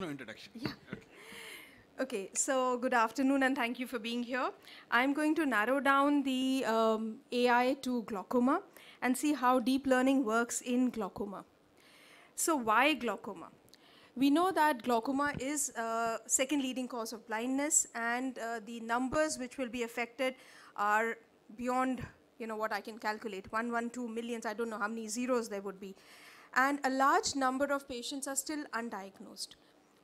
No introduction. Yeah. Okay, so good afternoon and thank you for being here. I'm going to narrow down the um, AI to glaucoma and see how deep learning works in glaucoma. So, why glaucoma? We know that glaucoma is a second leading cause of blindness, and uh, the numbers which will be affected are beyond you know what I can calculate 112 millions. I don't know how many zeros there would be. And a large number of patients are still undiagnosed.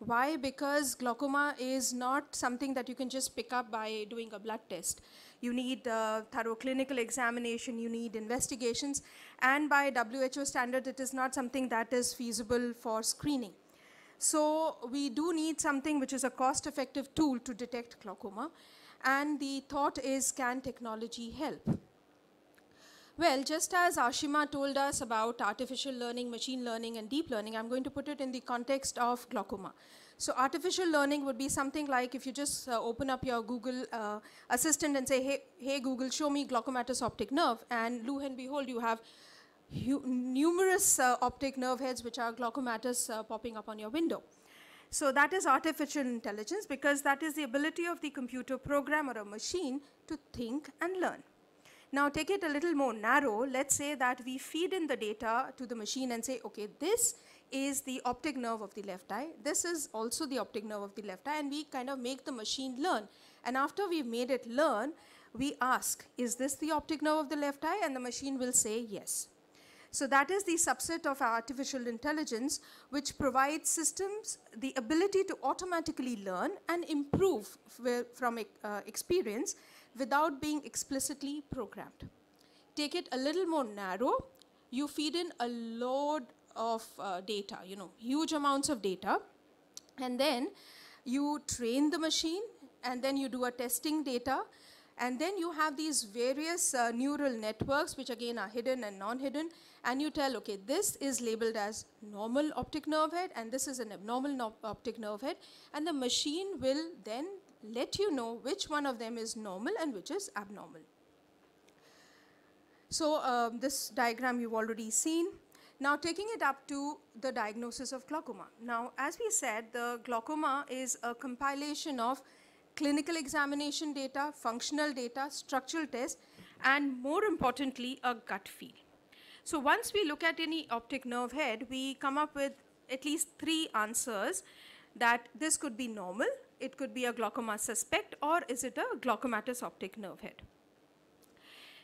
Why? Because glaucoma is not something that you can just pick up by doing a blood test. You need uh, thorough clinical examination, you need investigations, and by WHO standard, it is not something that is feasible for screening. So we do need something which is a cost-effective tool to detect glaucoma, and the thought is, can technology help? Well, just as Ashima told us about artificial learning, machine learning, and deep learning, I'm going to put it in the context of glaucoma. So artificial learning would be something like if you just uh, open up your Google uh, Assistant and say, hey, hey, Google, show me glaucomatous optic nerve, and lo and behold, you have numerous uh, optic nerve heads which are glaucomatous uh, popping up on your window. So that is artificial intelligence because that is the ability of the computer program or a machine to think and learn. Now take it a little more narrow. Let's say that we feed in the data to the machine and say, okay, this is the optic nerve of the left eye. This is also the optic nerve of the left eye. And we kind of make the machine learn. And after we've made it learn, we ask, is this the optic nerve of the left eye? And the machine will say yes. So that is the subset of artificial intelligence which provides systems the ability to automatically learn and improve from uh, experience without being explicitly programmed. Take it a little more narrow. You feed in a load of uh, data, you know, huge amounts of data, and then you train the machine, and then you do a testing data, and then you have these various uh, neural networks, which again are hidden and non-hidden, and you tell, okay, this is labeled as normal optic nerve head, and this is an abnormal no optic nerve head, and the machine will then let you know which one of them is normal and which is abnormal. So um, this diagram you've already seen. Now taking it up to the diagnosis of glaucoma. Now as we said, the glaucoma is a compilation of clinical examination data, functional data, structural tests, and more importantly, a gut feel. So once we look at any optic nerve head, we come up with at least three answers that this could be normal, it could be a glaucoma suspect, or is it a glaucomatous optic nerve head?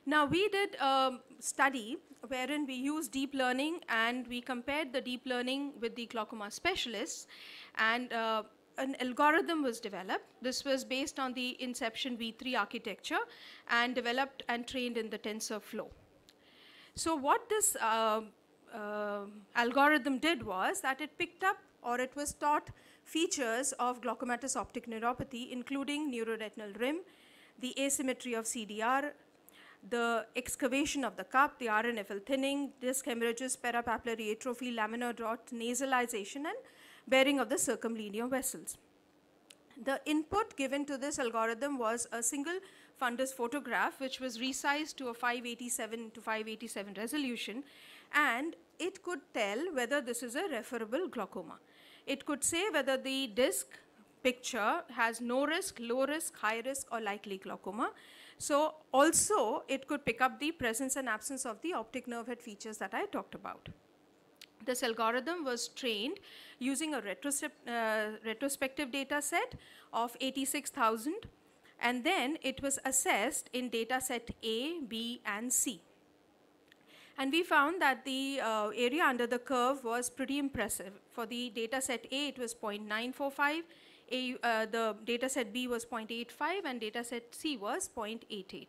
Now, we did a study wherein we used deep learning and we compared the deep learning with the glaucoma specialists, and uh, an algorithm was developed. This was based on the Inception V3 architecture and developed and trained in the TensorFlow. So, what this uh, uh, algorithm did was that it picked up or it was taught features of glaucomatous optic neuropathy, including neuroretinal rim, the asymmetry of CDR, the excavation of the cup, the RNFL thinning, disc hemorrhages, peripapillary atrophy, laminar dot, nasalization, and baring of the circumlinear vessels. The input given to this algorithm was a single fundus photograph, which was resized to a 587 to 587 resolution, and it could tell whether this is a referable glaucoma. It could say whether the disc picture has no risk, low risk, high risk, or likely glaucoma. So also it could pick up the presence and absence of the optic nerve head features that I talked about. This algorithm was trained using a uh, retrospective data set of 86,000 and then it was assessed in data set A, B, and C. And we found that the uh, area under the curve was pretty impressive. For the data set A, it was 0.945. A, uh, the data set B was 0.85 and data set C was 0.88.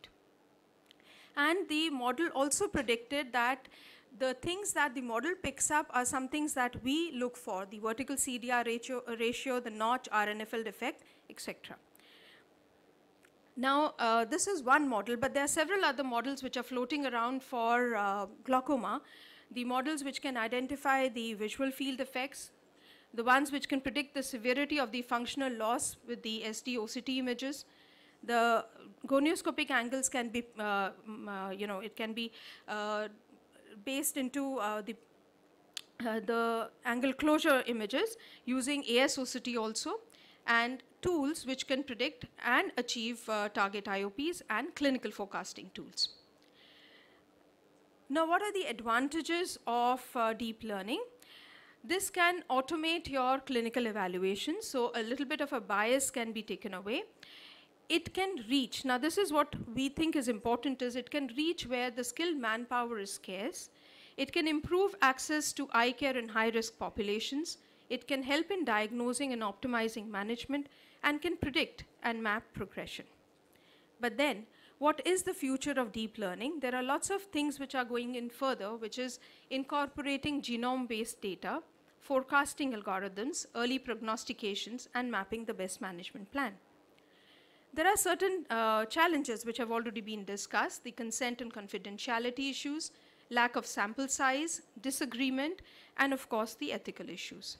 And the model also predicted that the things that the model picks up are some things that we look for, the vertical CDR ratio, ratio the notch, RNFL defect, etc. Now, uh, this is one model, but there are several other models which are floating around for uh, glaucoma. The models which can identify the visual field effects, the ones which can predict the severity of the functional loss with the SD OCT images. The gonioscopic angles can be, uh, uh, you know, it can be uh, based into uh, the uh, the angle closure images using ASOCT also and tools which can predict and achieve uh, target IOPs and clinical forecasting tools. Now, what are the advantages of uh, deep learning? This can automate your clinical evaluation, so a little bit of a bias can be taken away. It can reach, now this is what we think is important is it can reach where the skilled manpower is scarce. It can improve access to eye care in high risk populations. It can help in diagnosing and optimizing management and can predict and map progression. But then, what is the future of deep learning? There are lots of things which are going in further, which is incorporating genome-based data, forecasting algorithms, early prognostications, and mapping the best management plan. There are certain uh, challenges which have already been discussed, the consent and confidentiality issues, lack of sample size, disagreement, and of course the ethical issues.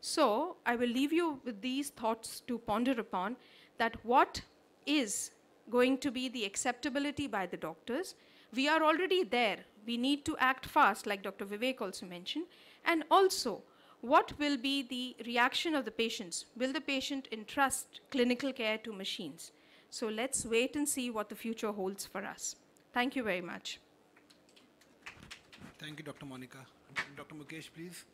So I will leave you with these thoughts to ponder upon that what is going to be the acceptability by the doctors. We are already there. We need to act fast, like Dr. Vivek also mentioned. And also, what will be the reaction of the patients? Will the patient entrust clinical care to machines? So let's wait and see what the future holds for us. Thank you very much. Thank you, Dr. Monica. Dr. Mukesh, please.